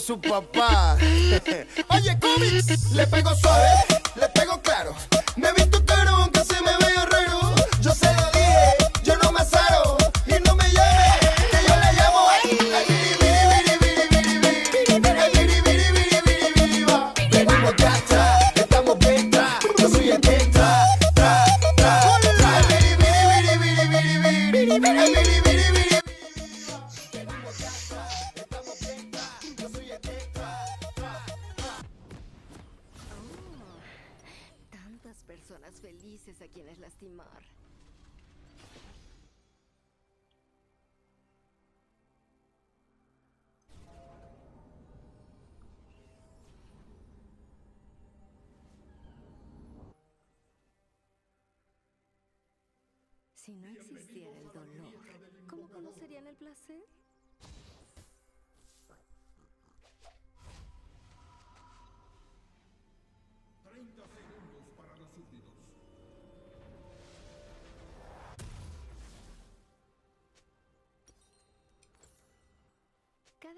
su papá. Oye, cómics, le pego suave,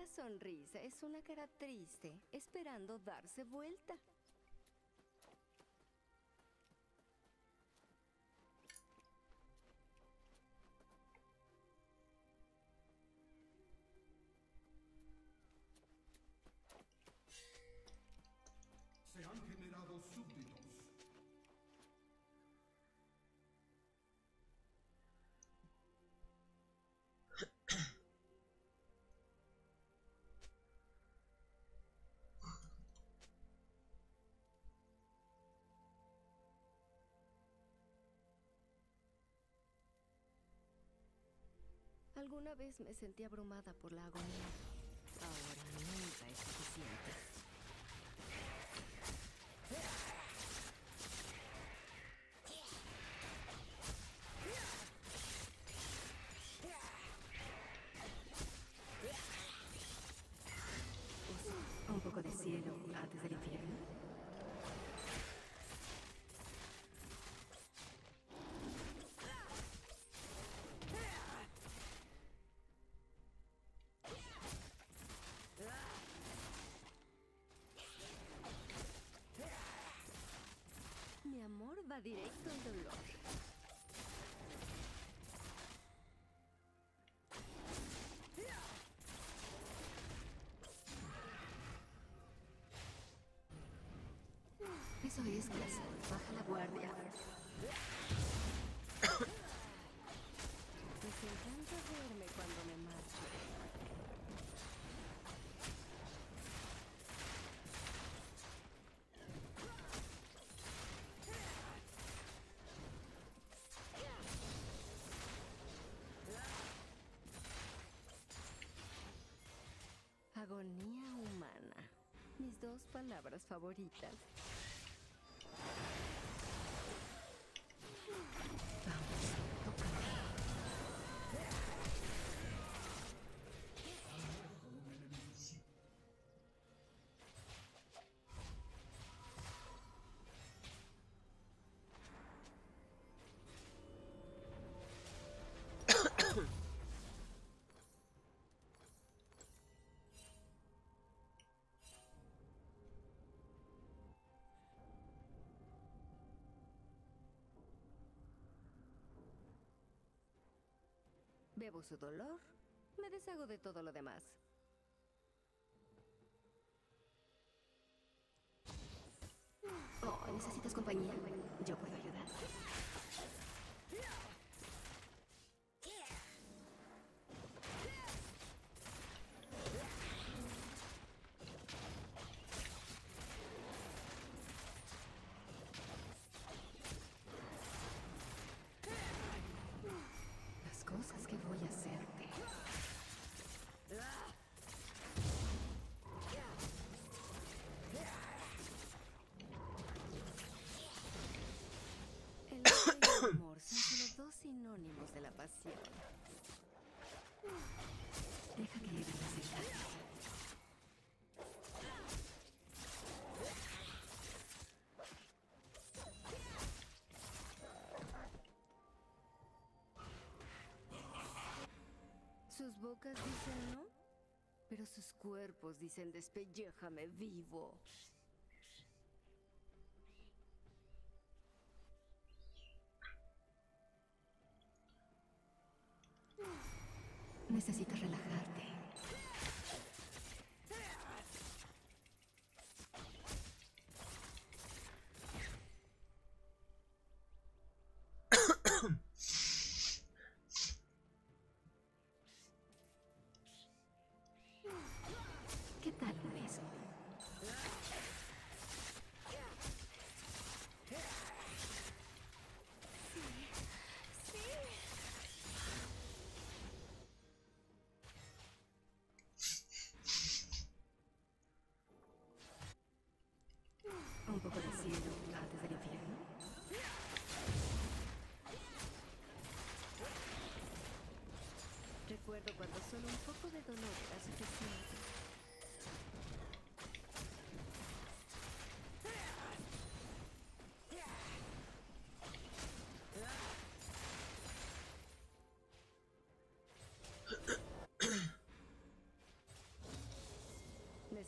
Cada sonrisa es una cara triste, esperando darse vuelta. Alguna vez me sentí abrumada por la agonía. Ahora nunca es suficiente. Directo al dolor. Eso es clase. Baja la guardia. Les encanta verme cuando me palabras favoritas. Bebo su dolor, me deshago de todo lo demás. Oh, ¿necesitas compañía? Yo puedo ayudar. Las cosas que voy a hacerte. El odio y el amor son solo dos Sus bocas dicen no, Pero sus cuerpos dicen despelléjame vivo.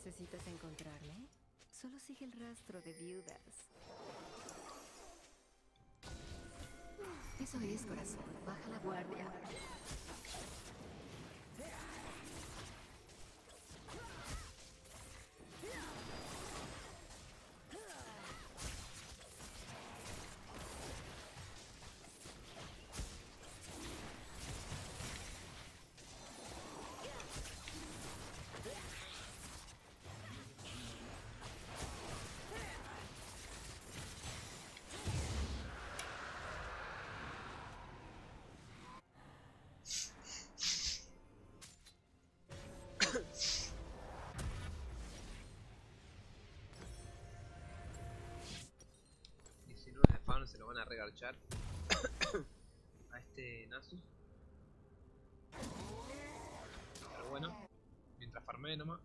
¿Necesitas encontrarme? Solo sigue el rastro de viudas. Eso es, corazón. Baja la guardia. Van a regarchar a este Nasus. Pero bueno, mientras farmee nomás.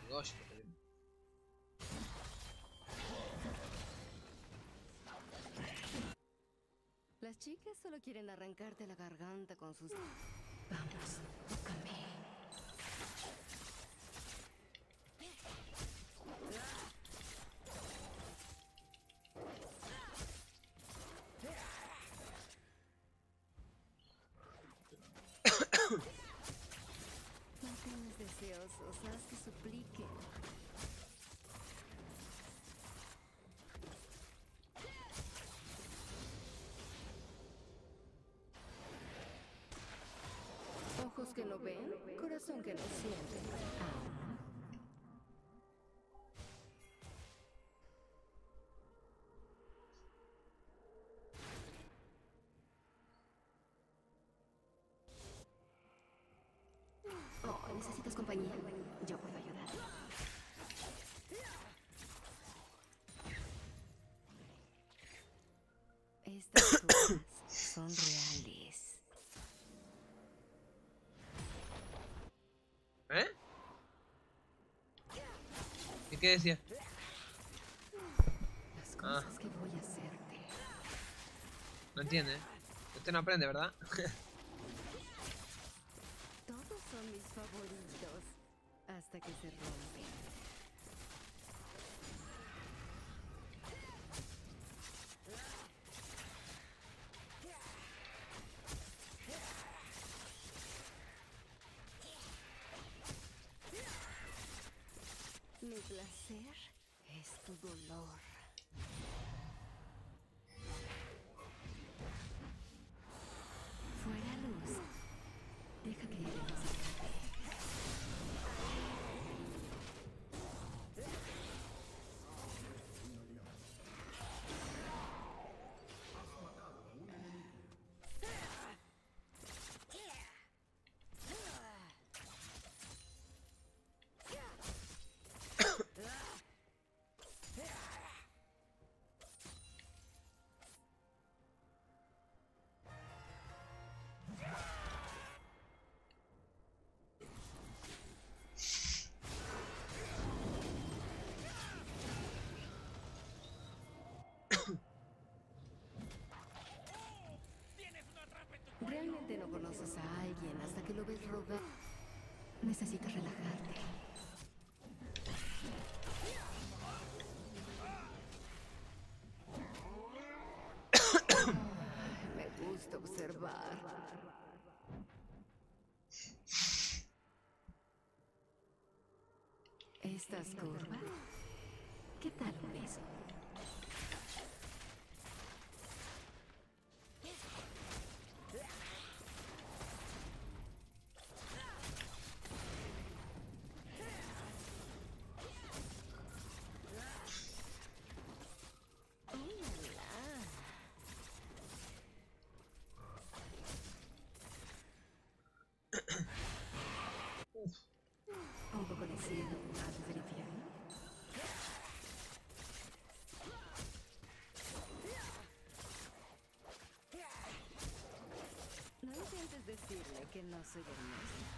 Peleó. Las chicas solo quieren arrancarte la garganta con sus... Vamos. Deseosos, haz que supliquen. Ojos que no ven, corazón que no siente. Qué decía? Las Ah. cosas que voy a hacerte. No entiende. Usted no aprende, ¿verdad? Todos son mis favoritos. Hasta que se rompen. Realmente no conoces a alguien hasta que lo ves rogar. Necesitas relajarte. Me gusta observar. Estas curvas. ¿Qué tal un beso? No intentes decirle que no soy hermosa.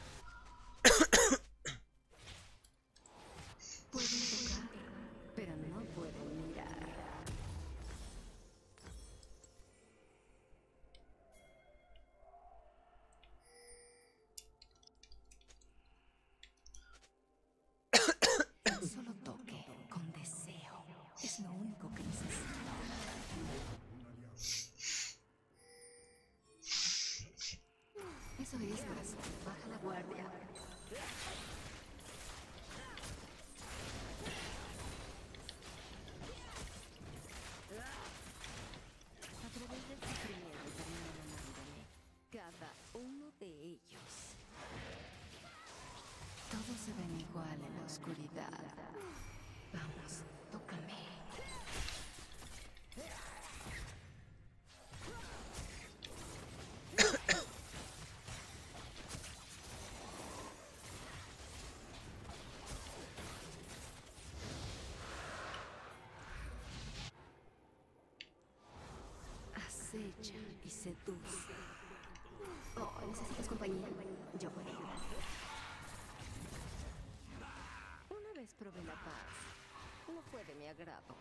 Acecha y seduce. Oh, necesitas compañía. Yo a ayudar. Una vez probé la paz. No fue de mi agrado.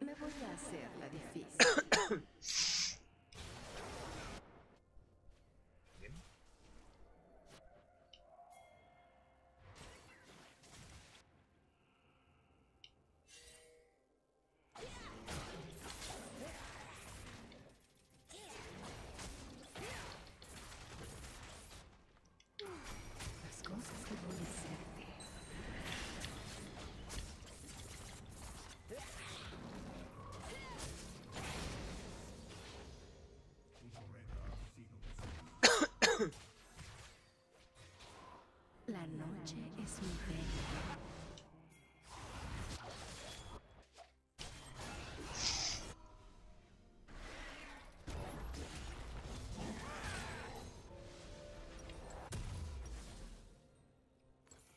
Me voy a hacer la difícil.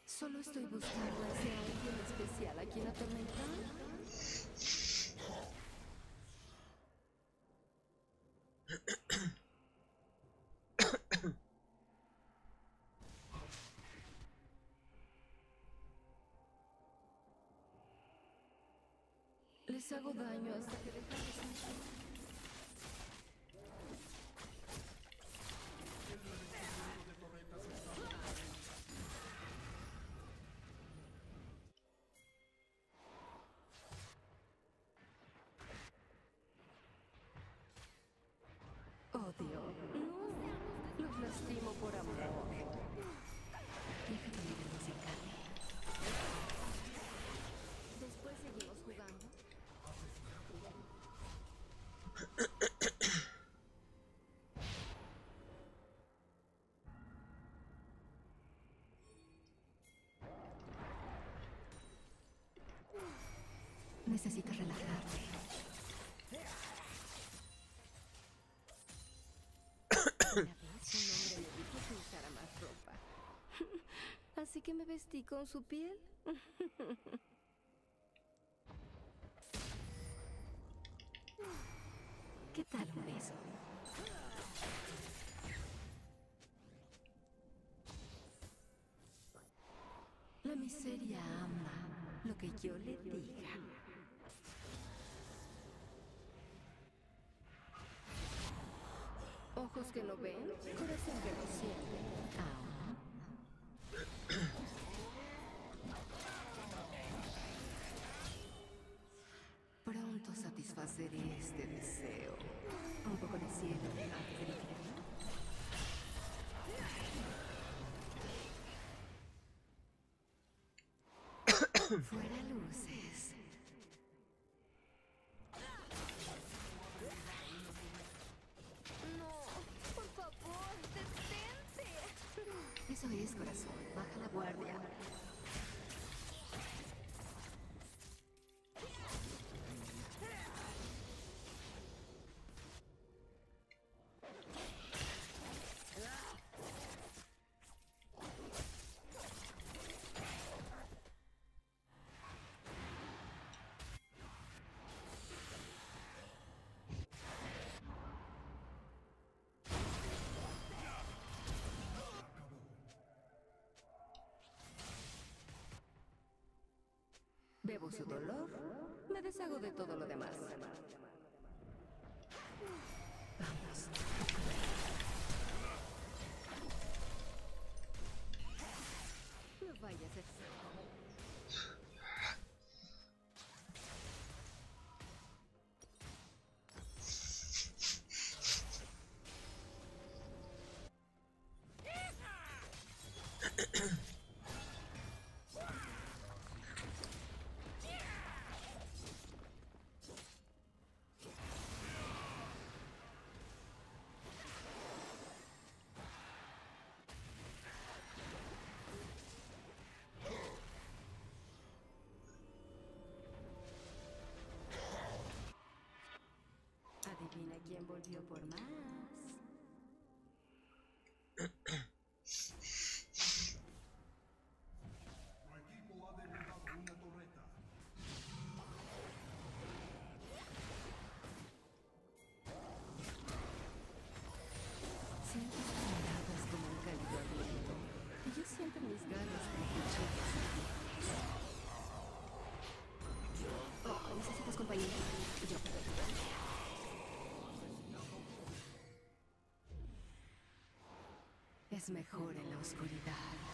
Solo estoy buscando a ese alguien especial a quien atormentar. Saludanho, essa Así que me vestí con su piel. ¿Qué tal un beso? feria ama lo que yo le diga. Ojos que no ven, corazón que no siente. Fuera Bebo su dolor, me deshago de todo lo demás. Vamos. No vayas a quién volvió por más. Mejor en la oscuridad.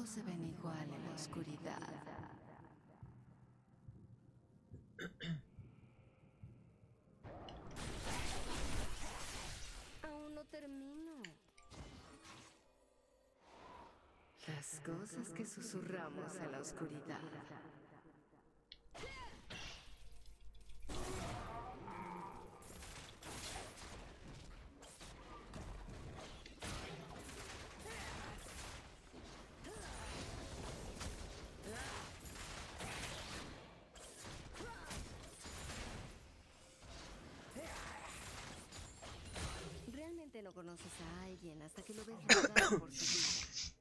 Todos se ven igual en la oscuridad. Aún no termino. Las cosas que susurramos en la oscuridad. Realmente no conoces a alguien hasta que lo ves por su vida.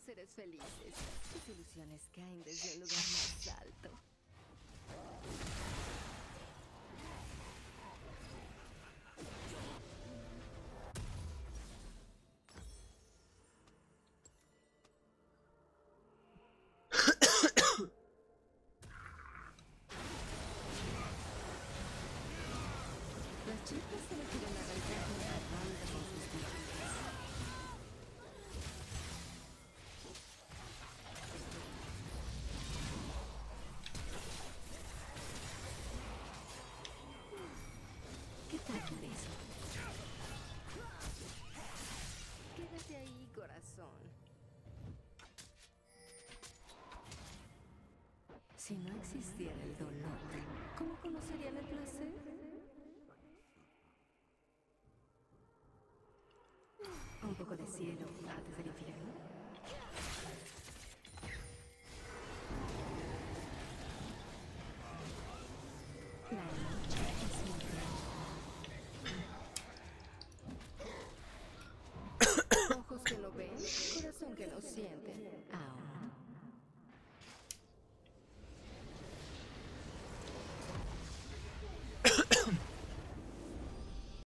Seres felices. Sus ilusiones caen desde un lugar más alto. Si no existiera el dolor, ¿cómo conocerían el placer?